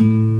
Mm-hmm.